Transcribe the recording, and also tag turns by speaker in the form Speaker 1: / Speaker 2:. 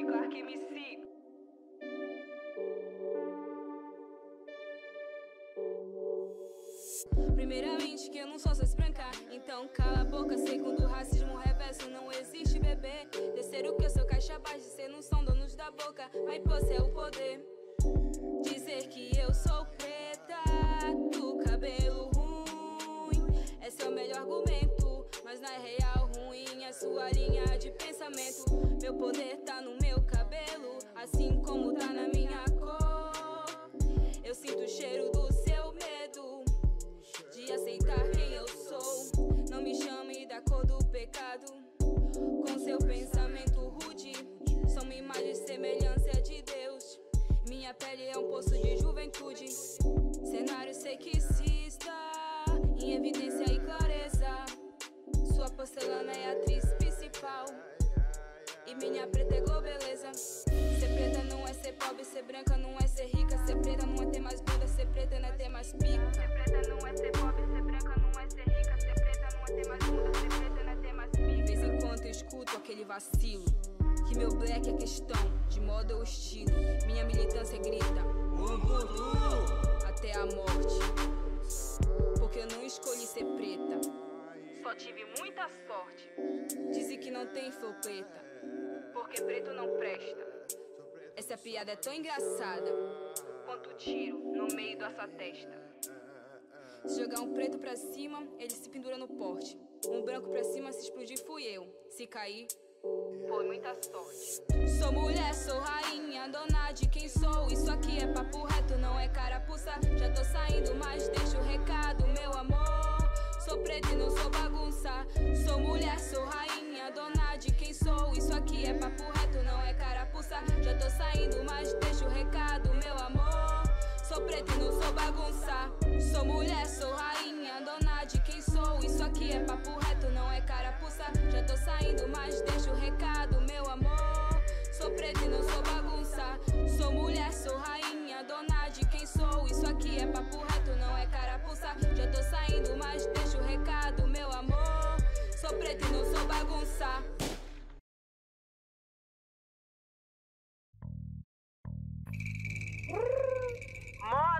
Speaker 1: Clark MC.
Speaker 2: Primeiramente que eu não sou só espancar Então cala a boca, segundo racismo reverso linha de pensamento Meu poder tá no meu cabelo Assim como tá na minha cor Eu sinto o cheiro do seu medo de aceitar quem eu sou. Não me chame da cor do pecado. Com seu pensamento rude, uma imagem e semelhança de Deus. Minha pele é um poço de juventude. Cenário sexista, em evidência e clareza. Sua porcelana é a atriz principal. E minha preta é globeleza. Ser preta não é ser pobre, ser branca não é ser rica. Ser preta não é ter mais bunda, ser preta não é ter mais pica.
Speaker 1: Ser preta não é ser pobre, ser branca não é ser rica. Ser preta não é ter mais bunda, ser preta não é ter mais
Speaker 2: De
Speaker 1: pica.
Speaker 2: vez em quando eu escuto aquele vacilo. Que meu black é questão, de moda ou estilo. Minha militância grita até
Speaker 1: Só tive muita sorte,
Speaker 2: Dizem que não tem flor preta.
Speaker 1: porque preto não presta.
Speaker 2: Essa piada é tão engraçada.
Speaker 1: Quanto tiro no meio dessa testa.
Speaker 2: Se jogar um preto pra cima, ele se pendura no porte. Um branco pra cima, se explodir, fui eu. Se cair,
Speaker 1: Foi muita sorte.
Speaker 2: Sou mulher, sou rainha, dona de quem sou. Isso aqui é papo reto, não é carapuça. Já tô saindo, mas deixa o recado, meu amor. Sou preta e não sou bagunça. Sou mulher, sou rainha, dona de quem sou. Isso aqui é papo reto, não é carapuça. Já tô saindo, mas deixa o recado, meu amor. Sou preta e não sou bagunça. Sou mulher, sou bagunça.
Speaker 1: Mona!